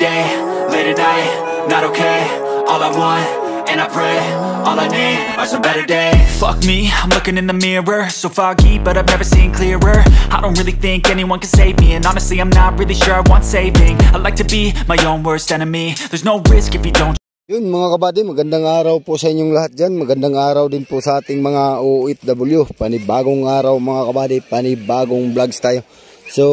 day, late at night, not okay All I want, and I pray All I need are some better days Fuck me, I'm looking in the mirror So foggy, but I've never seen clearer I don't really think anyone can save me And honestly, I'm not really sure I want saving I like to be my own worst enemy There's no risk if you don't Yun mga kabady, magandang araw po sa inyong lahat dyan. Magandang araw din po sa ating mga OFW. Panibagong araw mga kabady, panibagong vlogs tayo. So,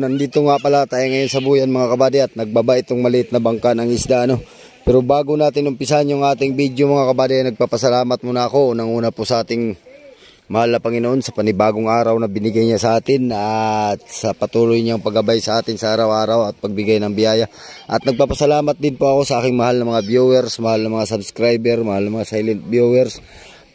nandito nga pala tayo ngayon sa buyan mga kabady at nagbaba itong maliit na bangka ng isda. Ano? Pero bago natin umpisan yung ating video mga kabady, nagpapasalamat muna ako. Unang una po sa ating Mahal na Panginoon sa panibagong araw na binigay niya sa atin at sa patuloy niyang paggabay sa atin sa araw-araw at pagbigay ng biyaya. At nagpapasalamat din po ako sa aking mahal na mga viewers, mahal na mga subscriber, mahal na mga silent viewers.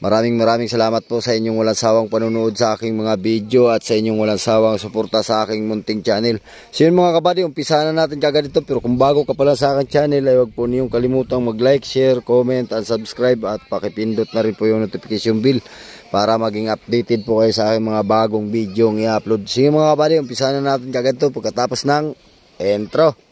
Maraming maraming salamat po sa inyong walang sawang panunood sa aking mga video at sa inyong walang sawang suporta sa aking munting channel. So yun mga kabady, umpisa na natin kagad ito pero kung bago ka pala sa aking channel ay huwag po niyong kalimutang mag-like, share, comment, and subscribe at pakipindot na rin po yung notification bell para maging updated po kayo sa aking mga bagong video ng i-upload. Sige mga kabady, umpisa na natin kagad ito pagkatapos ng intro.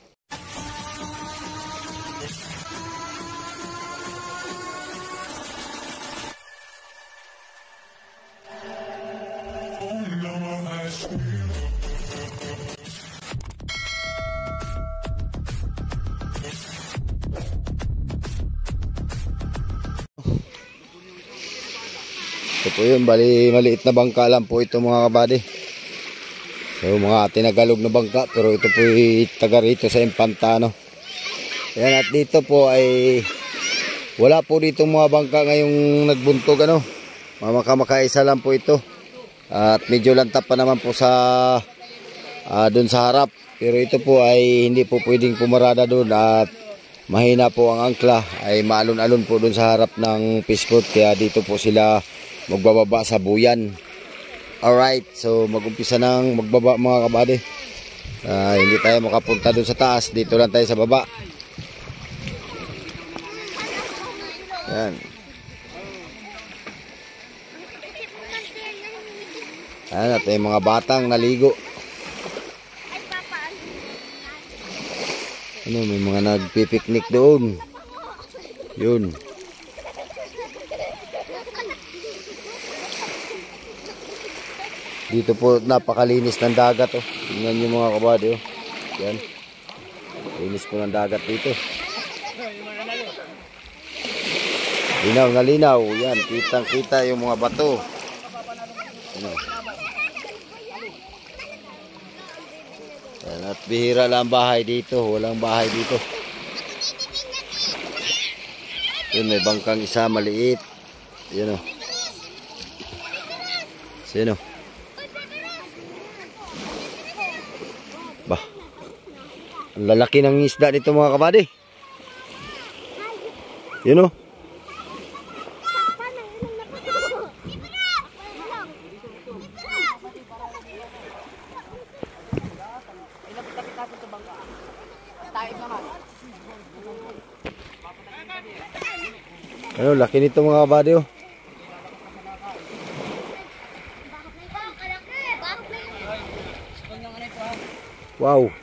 Ito po yun, bali maliit na bangka lang po ito mga kabady. So mga tinagalog na bangka pero ito po yung taga rito sa Impantano. Yan at dito po ay wala po dito mga bangka ngayong nagbuntog ano. Mamaka-makaisa lang po ito. At medyo lantap pa naman po sa uh, doon sa harap. Pero ito po ay hindi po pwedeng pumarada doon at mahina po ang angkla ay maalon-alon po doon sa harap ng fishport kaya dito po sila magbababa sa buyan. Alright, so magumpisa nang magbaba mga kabady. Uh, hindi tayo makapunta doon sa taas, dito lang tayo sa baba. Yan. Ayan at yung mga batang naligo. Ano, may mga nagpipiknik doon. Yun. Dito po napakalinis ng dagat oh. Tingnan niyo mga kabady oh. Yan. Linis po ng dagat dito. Linaw na linaw. Yan, kitang kita yung mga bato. Ano. Yan, at bihira lang bahay dito. Walang bahay dito. Yun, may bangkang isa maliit. Yan o. Oh. Sino? Bah. Ang lalaki ng isda dito mga kabady. Yun o. Ano, laki nito mga kabady oh. Wow.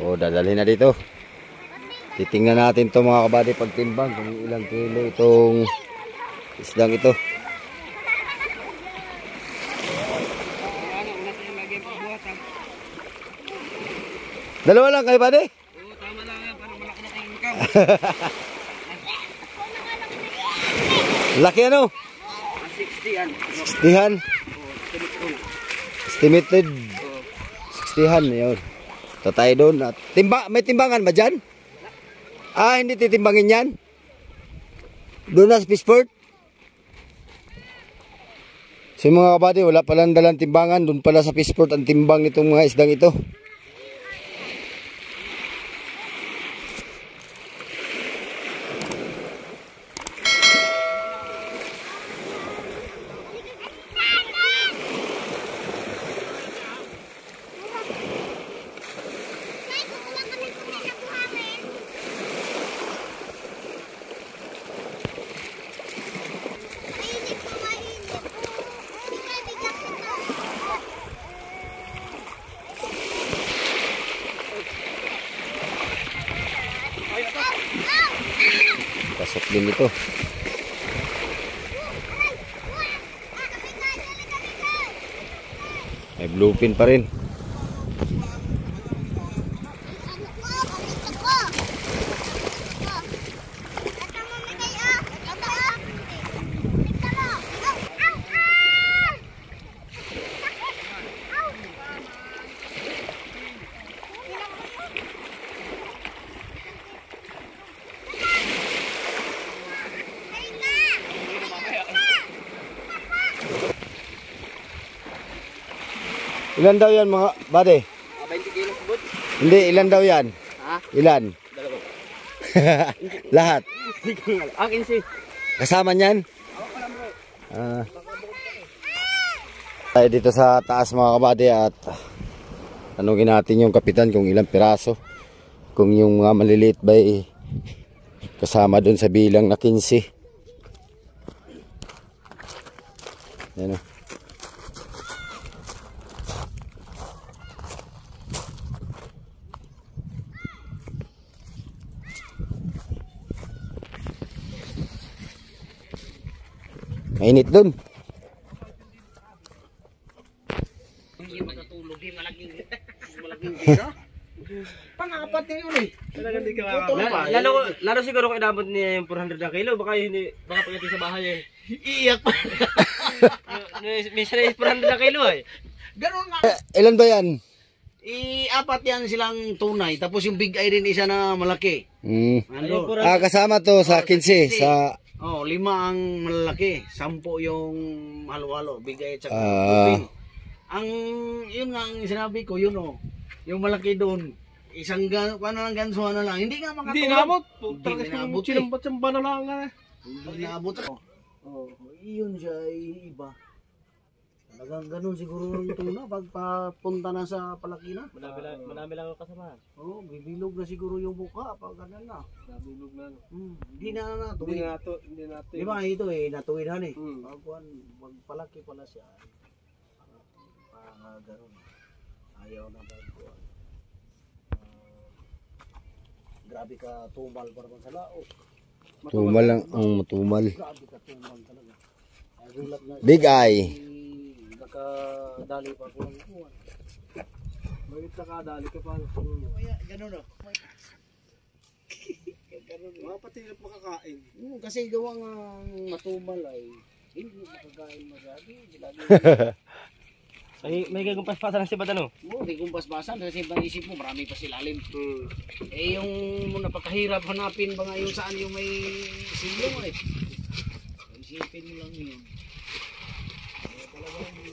Oh. oh, dadalhin na dito. Titingnan natin to mga kabady pagtimbang kung ilang kilo itong isdang ito. Dalawa lang kayo, buddy? Oo, tama lang yan para malaki na kayong income. Laki ano? 60 yan. 60han. Estimated. 60han, yun. Ito tayo doon. At timba, may timbangan ba dyan? Ah, hindi titimbangin yan? Doon na sa Fishport? So mga kabady, wala palang dalang timbangan. Doon pala sa Fishport ang timbang nitong mga isdang ito. Pasok din ito. May bluepin pa rin. Ilan daw yan mga bade? 20 kilos bud. Hindi, ilan daw yan? Ha? Ilan? Dalawa. Lahat. Akin si. Kasama niyan? Ah. tayo dito sa taas mga kabady at tanungin natin yung kapitan kung ilang piraso. Kung yung mga maliliit ba eh, kasama dun sa bilang na 15. Yan o. Mainit dun. Pangapat na yun eh. Talagang di ka Lalo, lalo, lalo siguro kung inabot niya yung 400 na kilo, baka hindi, baka pagdating sa bahay eh. Iiyak pa. Minsan eh, 400 na kilo eh. Ganun nga. Eh, ilan ba yan? I-apat yan silang tunay. Tapos yung big eye rin isa na malaki. Hmm. Ano? Ah, kasama to sa 15. Sa, Oh, lima ang malalaki. Sampo yung halo-halo. Big eye at saka lupin. Ang, yun nga ang sinabi ko, yun oh. Yung malaki doon. Isang gan, paano lang gansuhan na lang. Hindi nga makatulog. Hindi naabot. Naabot eh. sinambat-samba na lang nga. Hindi naabot ako. Oh, yun siya ay iba. Talagang ganun siguro yung tuna pag papunta na sa palaki na. Madami lang, madami lang ang kasama. Oh, bibilog na siguro yung buka pag ganun na. Nabilog na. Hmm, hindi na na Hindi na to, hindi na to. Di ba ito eh, natuwidhan eh. Hmm. Pag kuwan, pag palaki pala siya. Ah, ganun. Ayaw na pag kuwan. Ah, grabe ka tumal pa naman sa laot. tumal lang. Ang matumal. Grabe ka tumal talaga. Ay, gulat na. Big eye. Nakadali pa ko ng kuwan. Bakit nakadali ka pa? Kaya ganun oh. Mga pati na makakain. Hmm, kasi gawa nga matumal ay hindi makakain masyado. Lagi May, may gagumpas pa sa si Badano. mo, di kumpas-basan kasi isip mo marami pa silalim. Eh yung napakahirap hanapin ba nga yung saan yung may silong eh. Isipin mo lang yun. Eh.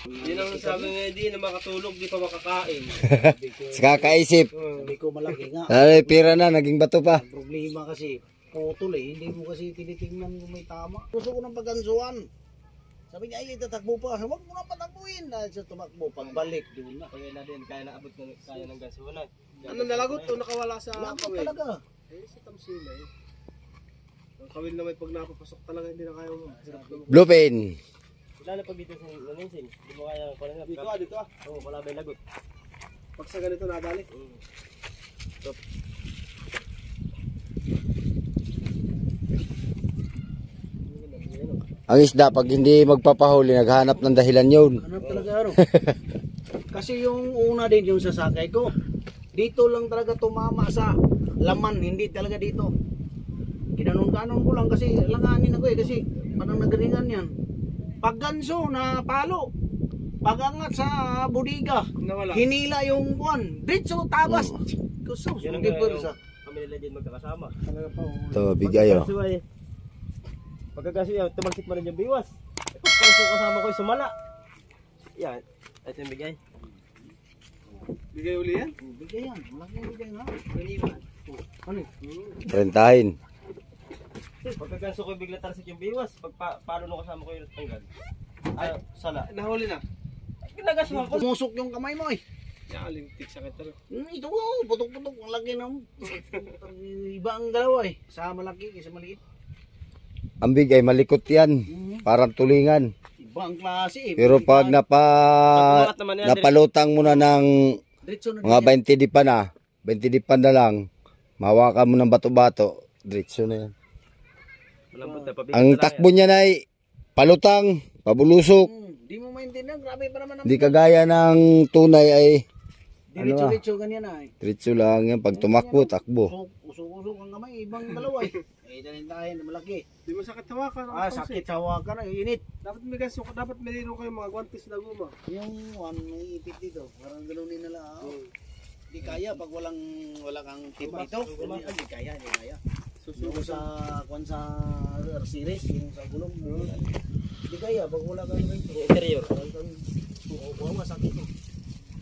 Hindi naman sabi nga hindi na makatulog, di pa makakain. Sa kakaisip. sabi ko malaki nga. Ay, pira na. Naging bato pa. Ang problema kasi, putol eh, hindi mo kasi tinitingnan kung may tama. Gusto ko ng pagkansuan. Sabi niya, ay, tatakbo pa. Huwag mo na patakbuhin. Dahil sa tumakbo, pagbalik, doon na. Kaya na din, kaya naabot ng, kaya ng gasunan. Ano nalagot to? Nakawala sa Lakot kawil. talaga. Eh, sa tamsila eh. Ang kawil naman pag napapasok talaga hindi na kaya mo. Hirap naman. Lalo pag dito sa Lansing, di mo kaya pala nga. Dito ah, dito ah. Oo, wala ba yung lagot? Pag sa ganito nadali. Ang isda, pag hindi magpapahuli, naghanap ng dahilan yun. Hanap talaga ano. Kasi yung una din yung sasakay ko. Dito lang talaga tumama sa laman, hindi talaga dito. Ginanon-ganon ko lang kasi langanin ako eh kasi parang nagaringan yan. Pag ganso na palo, pagangat sa budiga, Nawala. hinila yung buwan. Diretso tabas. Gusto, Yan ang hindi gaya sa. Kami nila din magkakasama. Talaga pa. oh. Ito, big eye oh. Kaso ay, pagkakaso yan, tumagsik mo rin yung biwas. Eh, pagkaso kasama ko yung sumala. Yan, ito yung bigay. Bigay uli yan. Bigay yan, malaking bigay nga. Kaniwan. Ano? Rentahin. Pagkakaso ko bigla tarsik yung biwas, pag pa, paano nung kasama ko yung tanggal. Ay, sala. Nahuli na. Ginagas mo ako. Pumusok yung kamay mo eh. Yan, alintik sakit talaga. Hmm, ito oh, putok-putok. Ang laki ng... Iba ang dalawa eh. Sa malaki kaysa maliit. Ang big malikot yan. Parang tulingan. Iba ang klase eh. Pero pag napa, yan, napalutang mo na ng mga din yan. 20 dipa na, 20 dipa na lang, mahawakan mo ng bato-bato, diretso na yan. Pabigyan Ang takbo niya na ay palutang, pabulusok. Hmm, di mo maintindihan, grabe pa naman ang Hindi kagaya ng tunay ay diretso-diretso ganyan na eh. diretso lang yan. Pag tumakbo, takbo. Usok-usok ang kamay, ibang dalawa eh. Eh, dalhin tayo na malaki. Di mo sakit hawakan. ang Ah, sakit sa hawakan na, init. Dapat may ganso, dapat meron kayo mga guantes na guma. Yung one may ipit dito, parang ganunin na lang. Oh. Di kaya pag walang wala kang tip dito. Hindi, di kaya, di kaya. Yung sa kwan sa series, yung sa gulong. Di kaya pag wala kang Interior. Parang kang oh, wawa sakit eh.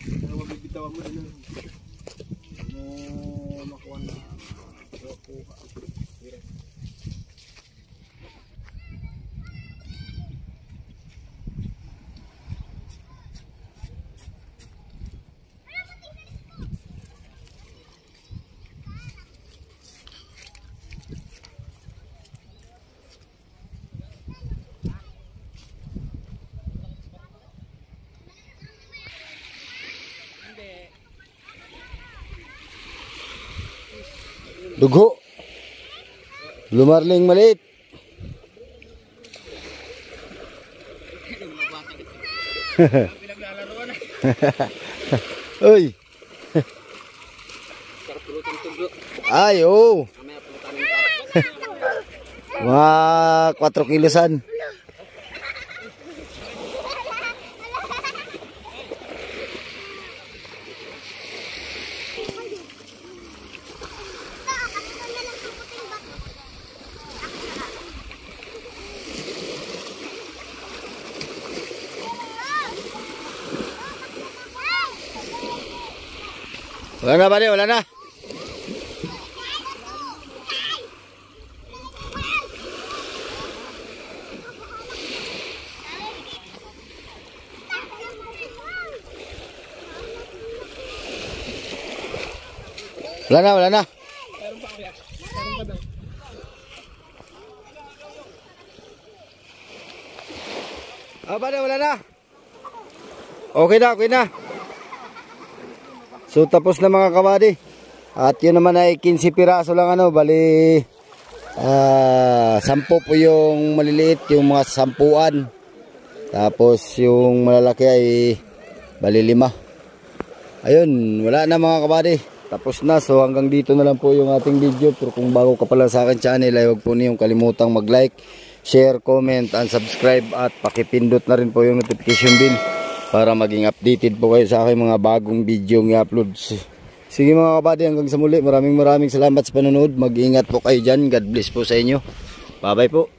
Kaya mabibitawan mo din. Ano makuha na kuha. Dugo. Lumarling maliit. Uy. Ay, oh. Mga 4 kilosan. Wala na pare, wala na. Wala na, wala na. Ah, pare, wala na. Okay na, okay na. So tapos na mga kabady. At yun naman ay 15 piraso lang ano, bali ah 10 po yung maliliit, yung mga sampuan. Tapos yung malalaki ay bali 5. Ayun, wala na mga kabady. Tapos na, so hanggang dito na lang po yung ating video. Pero kung bago ka pala sa akin channel, ay huwag po niyong kalimutang mag-like, share, comment, and subscribe. At pakipindot na rin po yung notification bell para maging updated po kayo sa aking mga bagong video ng i-upload. Sige mga kabady, hanggang sa muli. Maraming maraming salamat sa panonood. Mag-ingat po kayo dyan. God bless po sa inyo. Bye-bye po.